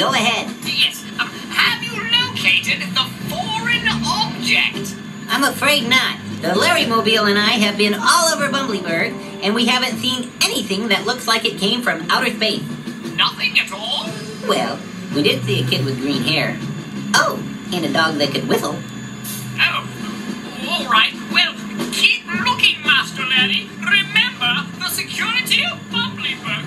Go ahead. Yes. Um, have you located the foreign object? I'm afraid not. The Larry Mobile and I have been all over Bumblyburg, and we haven't seen anything that looks like it came from outer space. Nothing at all? Well, we did see a kid with green hair. Oh, and a dog that could whistle. Oh. All right. Well, keep looking, Master Larry. Remember, the security of Bumblyburg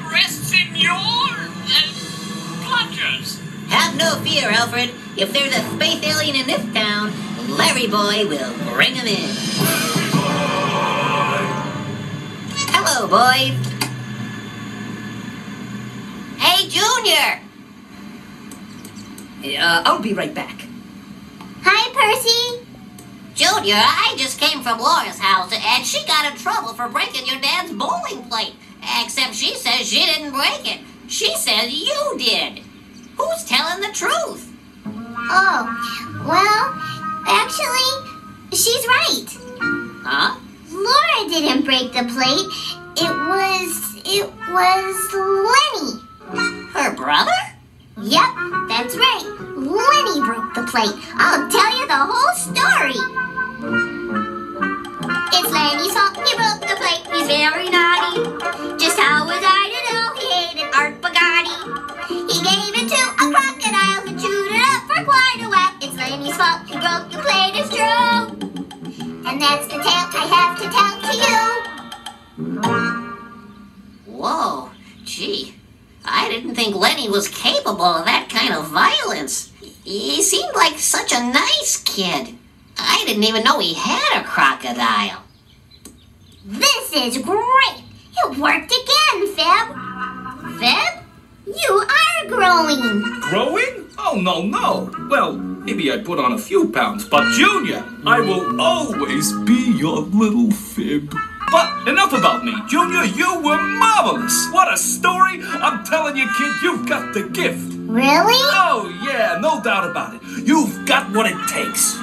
no fear, Alfred. If there's a space alien in this town, Larry Boy will bring him in. Hello, boys. Hey, Junior! Uh, I'll be right back. Hi, Percy. Junior, I just came from Laura's house, and she got in trouble for breaking your dad's bowling plate. Except she says she didn't break it. She says you did. Who's telling the truth? Oh, well, actually, she's right. Huh? Laura didn't break the plate. It was, it was Lenny. Her brother? Yep, that's right. Lenny broke the plate. I'll tell you the whole story. Fault. He broke the plate. It's true. And that's the tale I have to tell to you. Whoa, gee. I didn't think Lenny was capable of that kind of violence. He seemed like such a nice kid. I didn't even know he had a crocodile. This is great! It worked again, Fib! Fib? You are growing! Growing? Oh, no, no. Well, maybe I put on a few pounds, but Junior, I will always be your little fib. But enough about me. Junior, you were marvelous. What a story. I'm telling you, kid, you've got the gift. Really? Oh, yeah, no doubt about it. You've got what it takes.